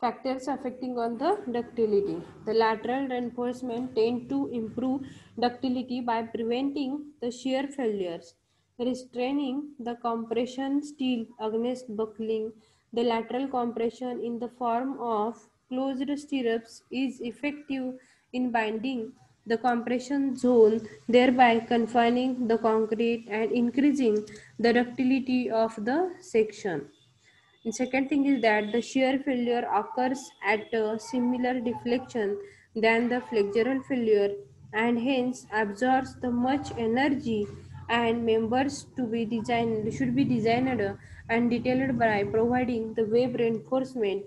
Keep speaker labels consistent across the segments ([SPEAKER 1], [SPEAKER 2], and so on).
[SPEAKER 1] Factors affecting on the ductility. The lateral reinforcement tend to improve ductility by preventing the shear failures, restraining the compression steel against buckling. The lateral compression in the form of closed stirrups is effective in binding the compression zone, thereby confining the concrete and increasing the ductility of the section. And second thing is that the shear failure occurs at a similar deflection than the flexural failure and hence absorbs the much energy and members to be designed should be designed and detailed by providing the web reinforcement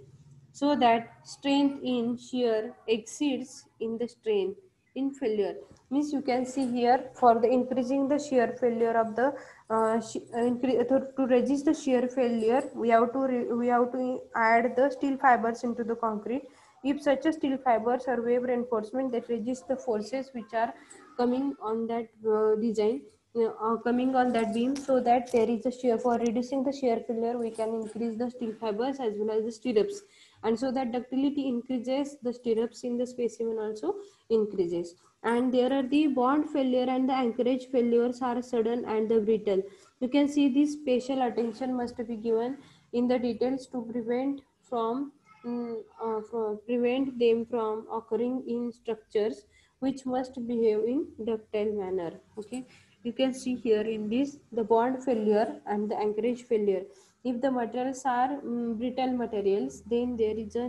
[SPEAKER 1] so that strength in shear exceeds in the strength in failure. Means you can see here for the increasing the shear failure of the uh, to, to resist the shear failure we have to we have to add the steel fibers into the concrete. If such a steel fibers or web reinforcement that resist the forces which are coming on that uh, design uh, coming on that beam so that there is a shear for reducing the shear failure we can increase the steel fibers as well as the stirrups and so that ductility increases the stirrups in the specimen also increases. And there are the bond failure and the anchorage failures are sudden and the brittle. You can see this special attention must be given in the details to prevent from, um, uh, from prevent them from occurring in structures which must behave in ductile manner. Okay? You can see here in this the bond failure and the anchorage failure if the materials are um, brittle materials then there is a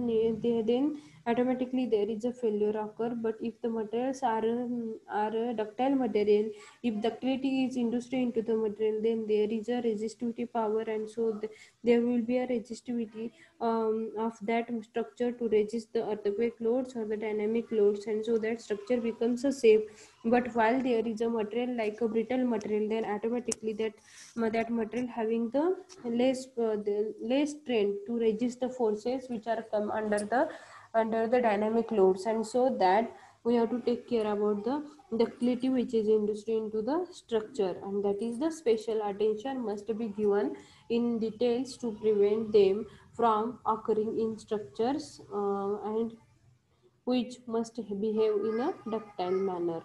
[SPEAKER 1] then automatically there is a failure occur but if the materials are um, are ductile material if ductility is induced into the material then there is a resistivity power and so the, there will be a resistivity um, of that structure to resist the earthquake loads or the dynamic loads and so that structure becomes a safe but while there is a material like a brittle material then automatically that that material having the less uh, the less strength to resist the forces which are come under the under the dynamic loads and so that we have to take care about the ductility which is induced into the structure and that is the special attention must be given in details to prevent them from occurring in structures uh, and which must behave in a ductile manner.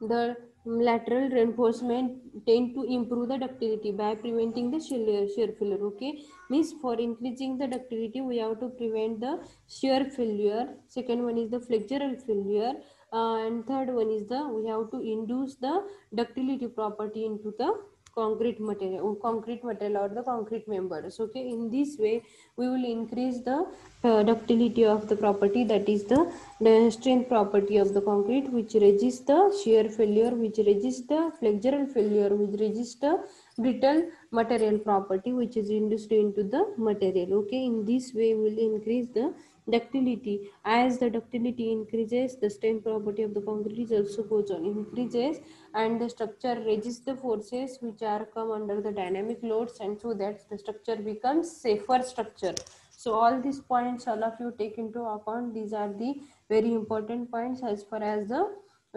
[SPEAKER 1] The lateral reinforcement tend to improve the ductility by preventing the shear, shear failure. Okay, means for increasing the ductility, we have to prevent the shear failure. Second one is the flexural failure. Uh, and third one is the we have to induce the ductility property into the concrete material concrete material or the concrete members okay in this way we will increase the uh, ductility of the property that is the, the strength property of the concrete which resists the shear failure which resists the flexural failure which resists the brittle material property which is induced into the material. Okay in this way will increase the ductility. As the ductility increases the strength property of the concrete also goes on increases and the structure resists the forces which are come under the dynamic loads and so that the structure becomes safer structure. So all these points all of you take into account. These are the very important points as far as the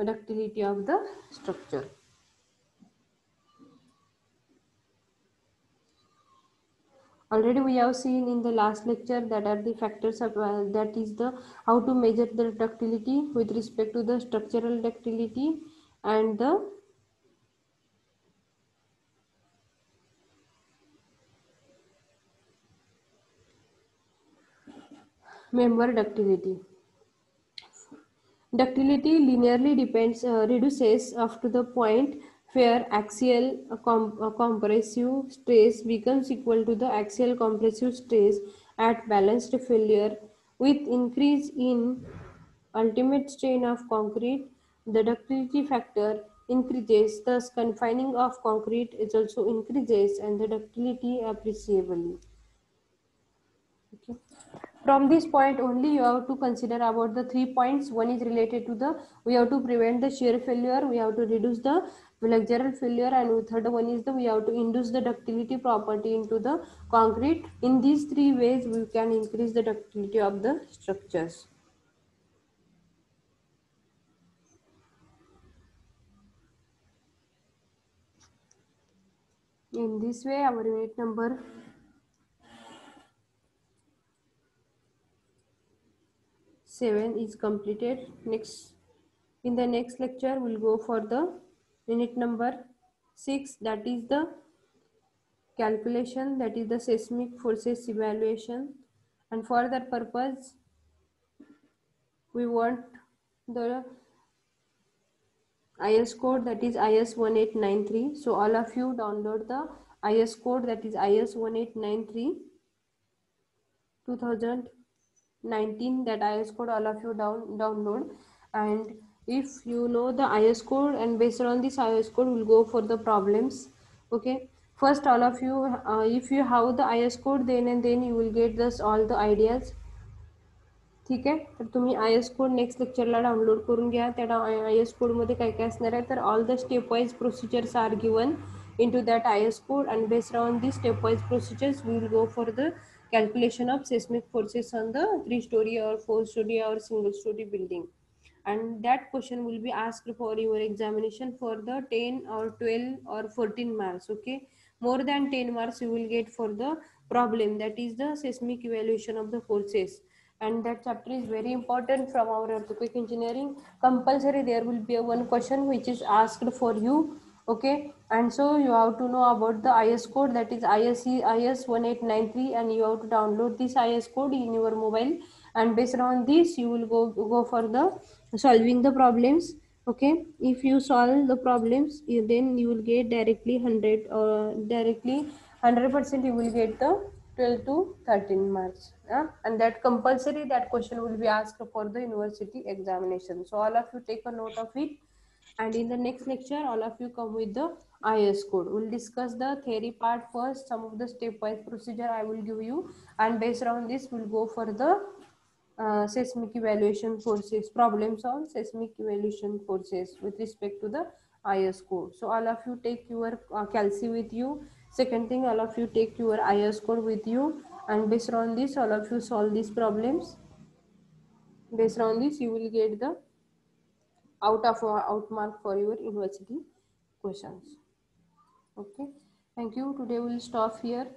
[SPEAKER 1] ductility of the structure already we have seen in the last lecture that are the factors of uh, that is the how to measure the ductility with respect to the structural ductility and the member ductility. Ductility linearly depends uh, reduces up to the point where axial uh, com uh, compressive stress becomes equal to the axial compressive stress at balanced failure with increase in ultimate strain of concrete. The ductility factor increases thus confining of concrete is also increases and the ductility appreciably. Okay. From this point only you have to consider about the three points. One is related to the we have to prevent the shear failure we have to reduce the flexural failure and third one is the we have to induce the ductility property into the concrete. In these three ways we can increase the ductility of the structures. In this way our unit number seven is completed. Next in the next lecture we'll go for the unit number 6 that is the calculation that is the seismic forces evaluation. And for that purpose we want the IS code that is IS 1893 so all of you download the IS code that is IS 1893 2019 that IS code all of you down download. And if you know the IS code and based on this IS code we'll go for the problems okay first all of you uh, if you have the IS code then and then you will get this all the ideas ठीक आहे तर तुम्ही I S code next लेक्चरला download करून घ्या त्या I S कोडमध्ये काय काय असणार आहे तर all the step wise procedures are given in to that I S code and based on the step wise procedures we will go for the calculation of seismic forces on the three story or four story or single story building and that question will be asked for your examination for the 10 or 12 or 14 marks okay? More than 10 marks you will get for the problem that is the seismic evaluation of the forces. And that chapter is very important from our earthquake engineering. Compulsory there will be a one question which is asked for you okay? And so you have to know about the IS code that is is IS 1893 and you have to download this IS code in your mobile. And based on this you will go go for the solving the problems okay? If you solve the problems then you will get directly 100 or uh, directly 100 percent you will get the 12 to 13 marks yeah? and that compulsory that question will be asked for the university examination. So all of you take a note of it. And in the next lecture all of you come with the IS code. We'll discuss the theory part first some of the stepwise procedure i will give you. And based on this we'll go for the uh, seismic evaluation forces problems on seismic evaluation forces with respect to the IS code so all of you take your uh, calci with you. Second thing all of you take your IS code with you. And based on this all of you solve these problems. Based on this you will get the out of uh, out mark for your university questions. Okay. Thank you. Today we'll stop here